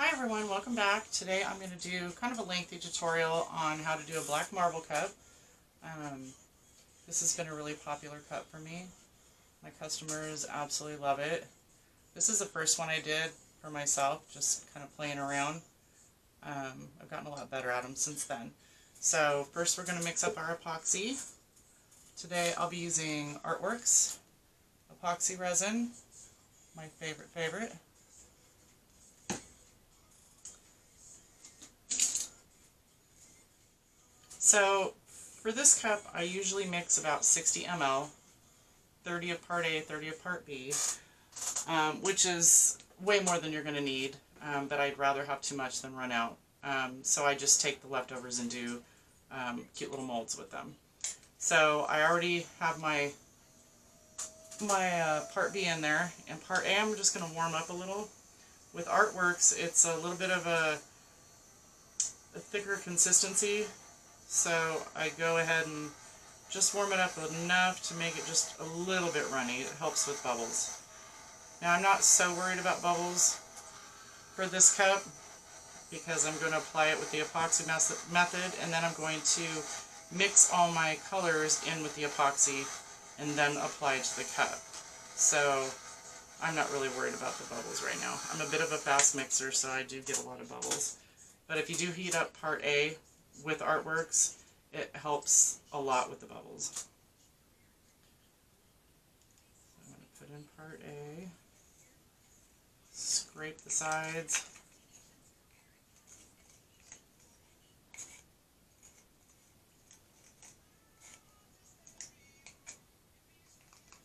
Hi everyone, welcome back. Today I'm going to do kind of a lengthy tutorial on how to do a black marble cup. Um, this has been a really popular cup for me. My customers absolutely love it. This is the first one I did for myself, just kind of playing around. Um, I've gotten a lot better at them since then. So first we're going to mix up our epoxy. Today I'll be using Artworks epoxy resin, my favorite favorite. So for this cup, I usually mix about 60 ml, 30 of part A, 30 of part B, um, which is way more than you're going to need, um, but I'd rather have too much than run out. Um, so I just take the leftovers and do um, cute little molds with them. So I already have my my uh, part B in there, and part A I'm just going to warm up a little. With Artworks, it's a little bit of a, a thicker consistency so I go ahead and just warm it up enough to make it just a little bit runny. It helps with bubbles. Now I'm not so worried about bubbles for this cup because I'm going to apply it with the epoxy method and then I'm going to mix all my colors in with the epoxy and then apply it to the cup. So I'm not really worried about the bubbles right now. I'm a bit of a fast mixer so I do get a lot of bubbles. But if you do heat up part A with artworks, it helps a lot with the bubbles. I'm going to put in part A, scrape the sides.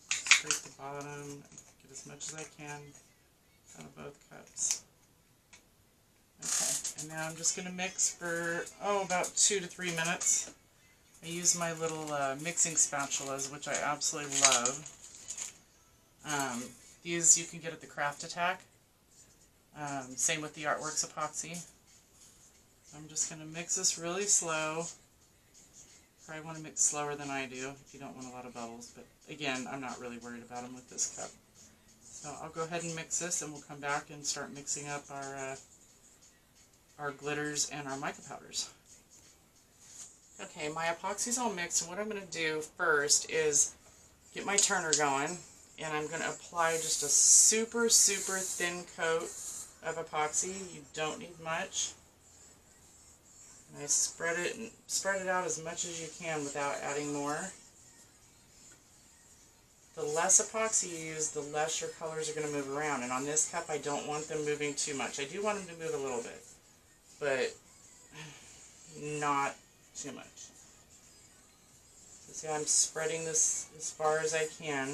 Scrape the bottom, get as much as I can out of both cups. And now I'm just going to mix for, oh, about two to three minutes. I use my little uh, mixing spatulas, which I absolutely love. Um, these you can get at the Craft Attack. Um, same with the Artworks epoxy. I'm just going to mix this really slow. Probably want to mix slower than I do if you don't want a lot of bubbles. But again, I'm not really worried about them with this cup. So I'll go ahead and mix this and we'll come back and start mixing up our uh, our glitters and our mica powders. Okay, my epoxy's all mixed, and what I'm going to do first is get my turner going, and I'm going to apply just a super, super thin coat of epoxy. You don't need much. And I spread it, spread it out as much as you can without adding more. The less epoxy you use, the less your colors are going to move around. And on this cup, I don't want them moving too much. I do want them to move a little bit but not too much. So see, I'm spreading this as far as I can.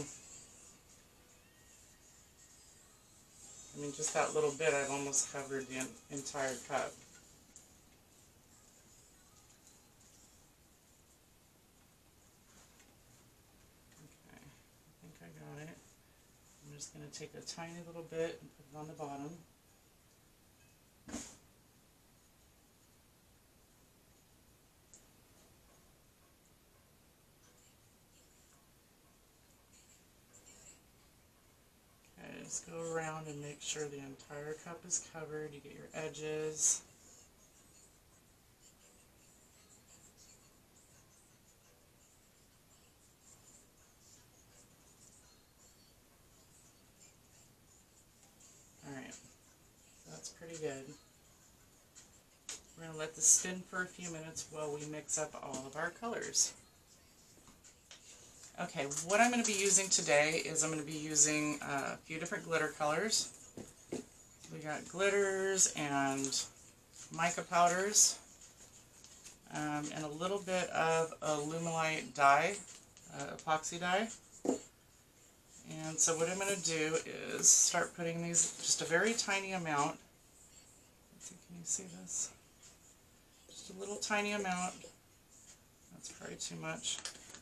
I mean, just that little bit, I've almost covered the entire cup. Okay, I think I got it. I'm just going to take a tiny little bit and put it on the bottom. Just go around and make sure the entire cup is covered. You get your edges. Alright, that's pretty good. We're going to let this spin for a few minutes while we mix up all of our colors. Okay, what I'm going to be using today is I'm going to be using a few different glitter colors. We got glitters and mica powders um, and a little bit of Alumilite dye, uh, epoxy dye. And so what I'm going to do is start putting these, just a very tiny amount. Let's See, can you see this? Just a little tiny amount. That's probably too much.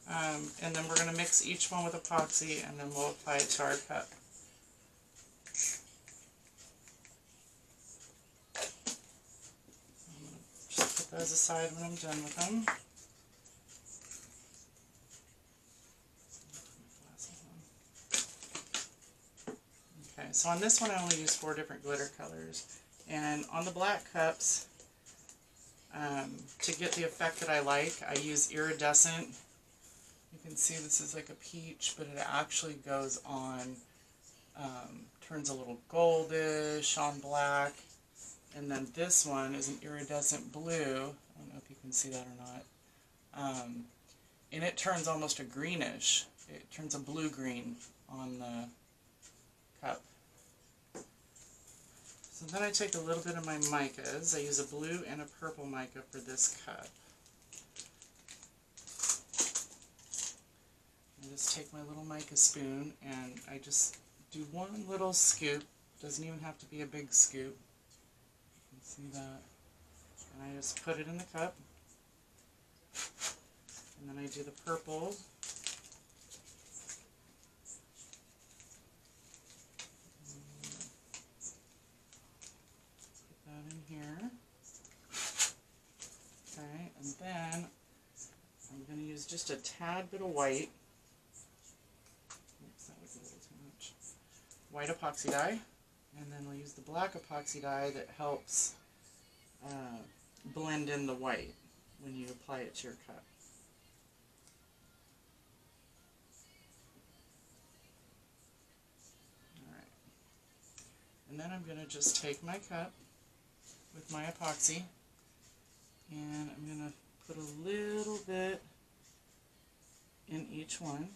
Um, and then we're going to mix each one with epoxy and then we'll apply it to our cup. just put those aside when I'm done with them. Okay, so on this one I only use four different glitter colors. And on the black cups, um, to get the effect that I like, I use iridescent. Can see this is like a peach, but it actually goes on, um, turns a little goldish on black. And then this one is an iridescent blue. I don't know if you can see that or not. Um, and it turns almost a greenish. It turns a blue-green on the cup. So then I take a little bit of my micas. I use a blue and a purple mica for this cup. Just take my little mica spoon and I just do one little scoop. Doesn't even have to be a big scoop. You can see that. And I just put it in the cup. And then I do the purple. Put that in here. Okay, and then I'm going to use just a tad bit of white. Oops, that was a little too much. White epoxy dye. And then we'll use the black epoxy dye that helps uh, blend in the white when you apply it to your cup. Alright. And then I'm going to just take my cup with my epoxy and I'm going to put a little bit in each one.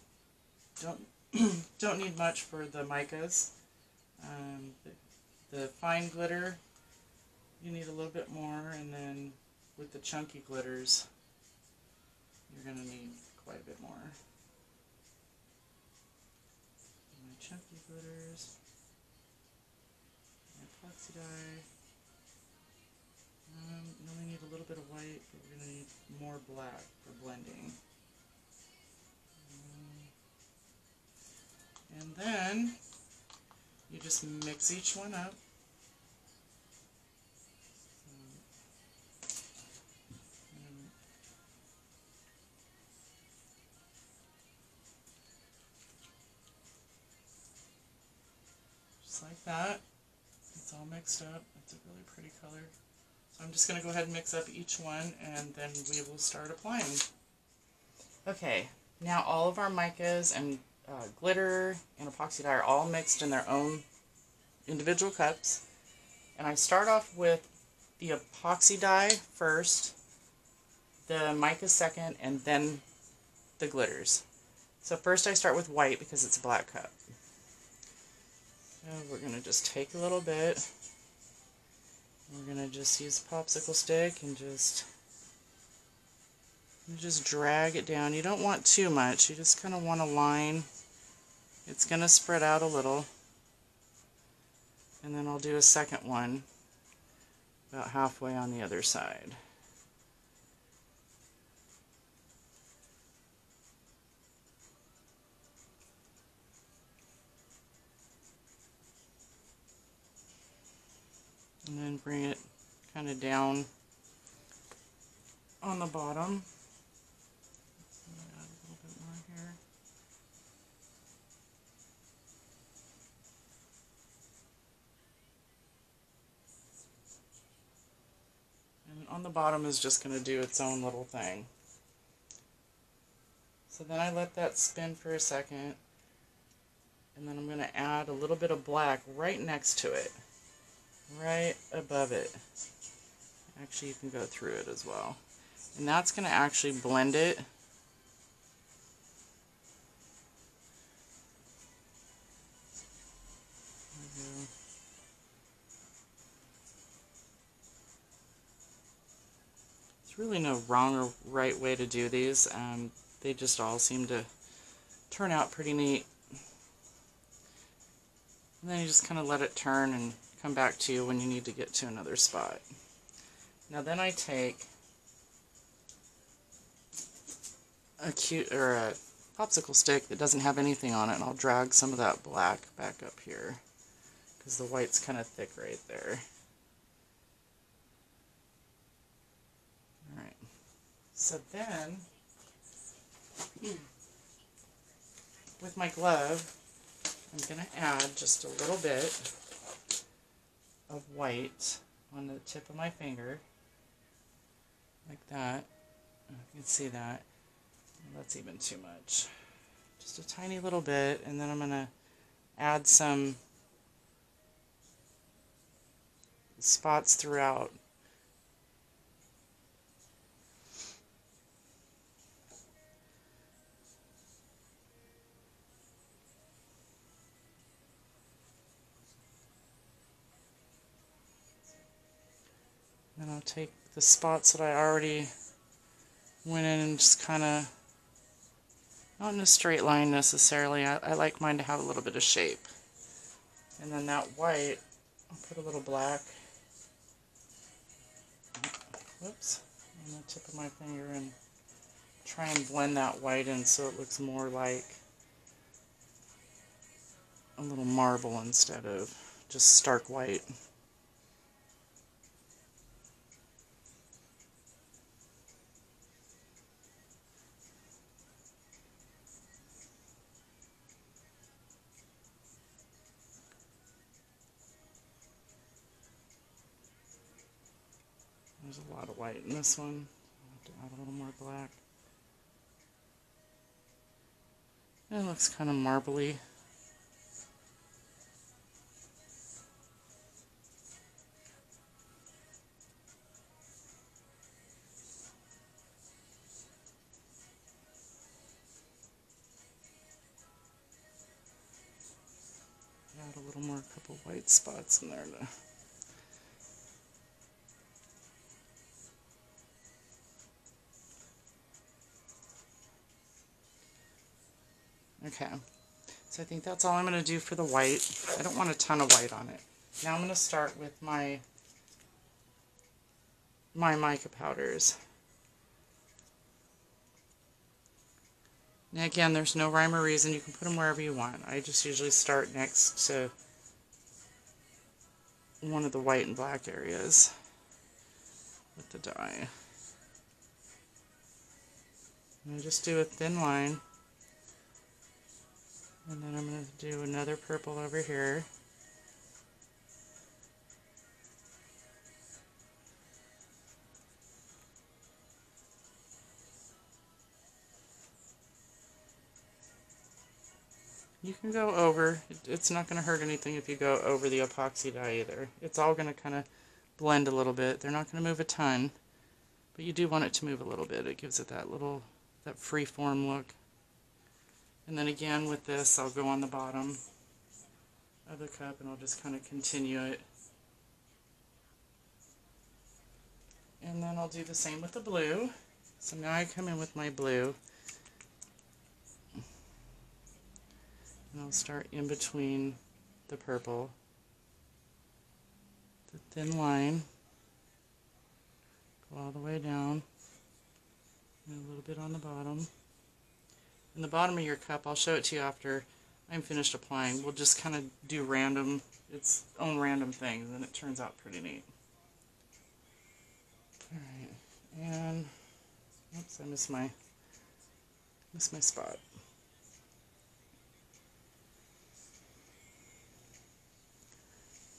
Don't don't need much for the micas. Um, the, the fine glitter, you need a little bit more, and then with the chunky glitters, you're going to need quite a bit more. My chunky glitters, my epoxy dye. Um, you only need a little bit of white, but we're going to need more black for blending. And then you just mix each one up. Just like that. It's all mixed up. It's a really pretty color. So I'm just going to go ahead and mix up each one and then we will start applying. Okay, now all of our micas and uh, glitter and epoxy dye are all mixed in their own individual cups. And I start off with the epoxy dye first, the mica second, and then the glitters. So first I start with white because it's a black cup. So we're going to just take a little bit. We're going to just use a popsicle stick and just just drag it down. You don't want too much. You just kind of want a line. It's going to spread out a little. And then I'll do a second one about halfway on the other side. And then bring it kind of down on the bottom. On the bottom is just going to do its own little thing. So then I let that spin for a second. And then I'm going to add a little bit of black right next to it. Right above it. Actually, you can go through it as well. And that's going to actually blend it really no wrong or right way to do these. Um, they just all seem to turn out pretty neat. And then you just kind of let it turn and come back to you when you need to get to another spot. Now then I take a cute or a popsicle stick that doesn't have anything on it and I'll drag some of that black back up here because the white's kind of thick right there. So then, with my glove, I'm going to add just a little bit of white on the tip of my finger, like that. You can see that. That's even too much. Just a tiny little bit, and then I'm going to add some spots throughout. Take the spots that I already went in and just kind of, not in a straight line necessarily, I, I like mine to have a little bit of shape. And then that white, I'll put a little black, whoops, on the tip of my finger and try and blend that white in so it looks more like a little marble instead of just stark white. In this one. I'll have to add a little more black. It looks kind of marbly. Add a little more, couple white spots in there to Okay, so I think that's all I'm going to do for the white. I don't want a ton of white on it. Now I'm going to start with my my mica powders. Now again, there's no rhyme or reason. You can put them wherever you want. I just usually start next to one of the white and black areas with the dye. And I just do a thin line. And then I'm going to do another purple over here. You can go over. It's not going to hurt anything if you go over the epoxy dye either. It's all going to kind of blend a little bit. They're not going to move a ton, but you do want it to move a little bit. It gives it that little, that free form look. And then again with this, I'll go on the bottom of the cup and I'll just kind of continue it. And then I'll do the same with the blue. So now I come in with my blue. And I'll start in between the purple, the thin line, go all the way down, and a little bit on the bottom in the bottom of your cup, I'll show it to you after I'm finished applying. We'll just kind of do random, its own random things, and it turns out pretty neat. Alright, and, oops, I missed my, missed my spot.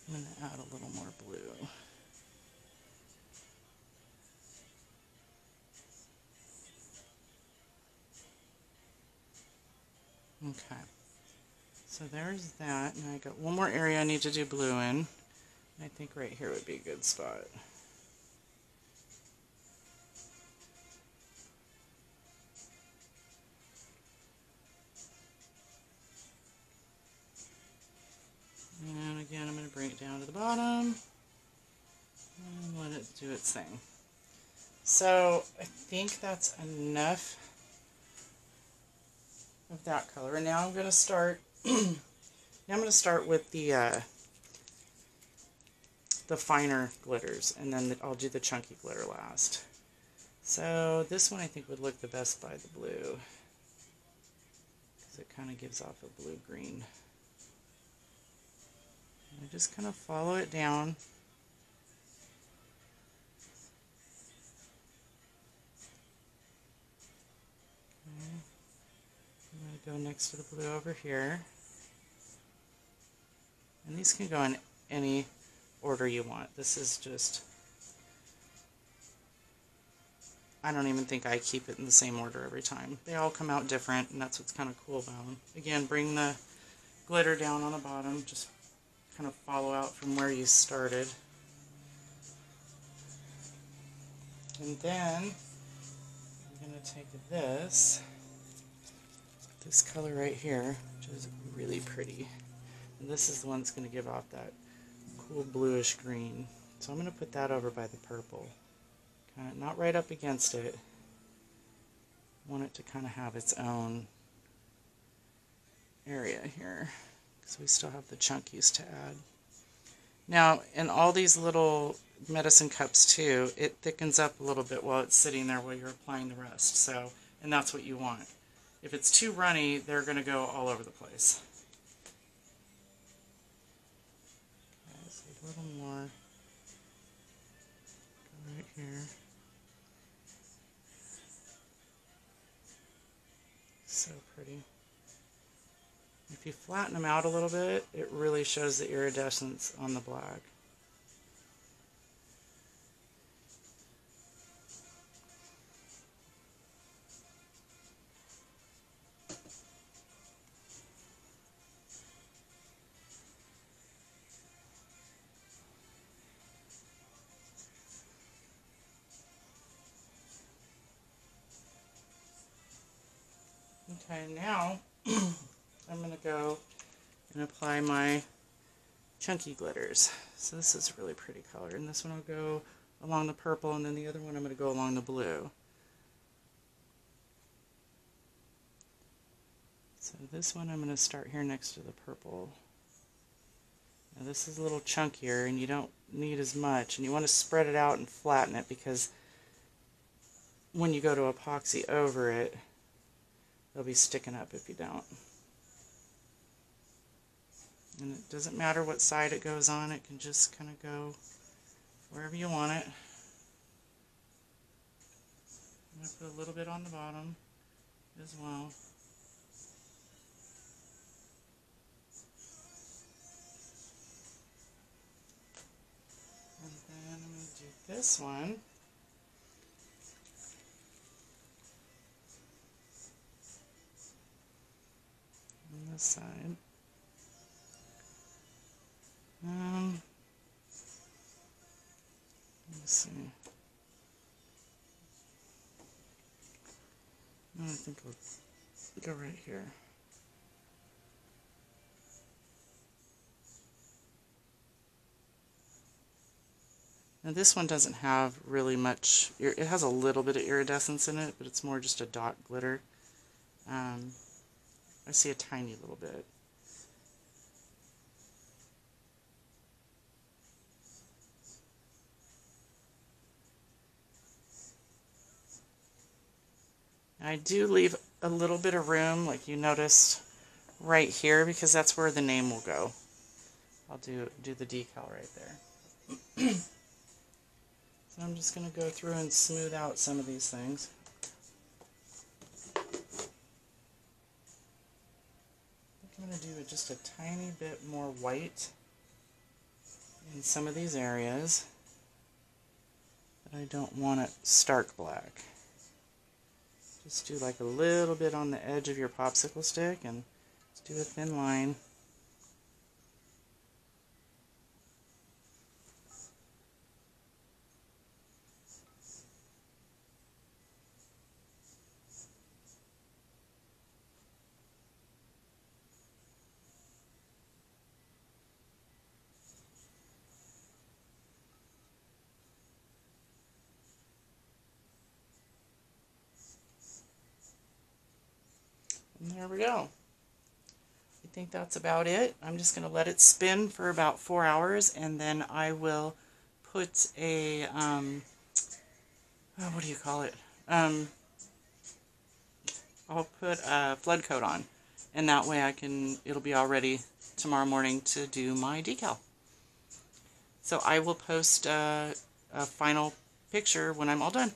I'm going to add a little more blue. Okay. So there's that. And I got one more area I need to do blue in. I think right here would be a good spot. And again, I'm going to bring it down to the bottom and let it do its thing. So I think that's enough of that color. And now I'm going to start, now I'm going to start with the, uh, the finer glitters, and then I'll do the chunky glitter last. So this one I think would look the best by the blue, because it kind of gives off a blue-green. I just kind of follow it down. Go next to the blue over here. And these can go in any order you want. This is just, I don't even think I keep it in the same order every time. They all come out different, and that's what's kind of cool about them. Again, bring the glitter down on the bottom, just kind of follow out from where you started. And then I'm going to take this, this color right here, which is really pretty. And this is the one that's going to give off that cool bluish green. So I'm going to put that over by the purple. Kind of not right up against it. I want it to kind of have its own area here because we still have the chunkies to add. Now, in all these little medicine cups too, it thickens up a little bit while it's sitting there while you're applying the rest. So, and that's what you want. If it's too runny, they're going to go all over the place. A little more. Go right here. So pretty. If you flatten them out a little bit, it really shows the iridescence on the black. I'm going to go and apply my chunky glitters. So this is a really pretty color. And this one will go along the purple, and then the other one I'm going to go along the blue. So this one I'm going to start here next to the purple. Now this is a little chunkier, and you don't need as much. And you want to spread it out and flatten it, because when you go to epoxy over it, they'll be sticking up if you don't. And it doesn't matter what side it goes on, it can just kind of go wherever you want it. I'm going to put a little bit on the bottom as well. And then I'm going to do this one. On this side. Um, let's see. I think I'll go right here. Now this one doesn't have really much, it has a little bit of iridescence in it, but it's more just a dot glitter. Um, I see a tiny little bit. I do leave a little bit of room, like you noticed right here, because that's where the name will go. I'll do, do the decal right there. so I'm just going to go through and smooth out some of these things. I'm going to do just a tiny bit more white in some of these areas. But I don't want it stark black. Just do like a little bit on the edge of your popsicle stick and just do a thin line. And there we go. I think that's about it. I'm just going to let it spin for about four hours and then I will put a, um, oh, what do you call it? Um, I'll put a flood coat on and that way I can, it'll be all ready tomorrow morning to do my decal. So I will post a, a final picture when I'm all done.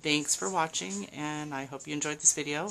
Thanks for watching and I hope you enjoyed this video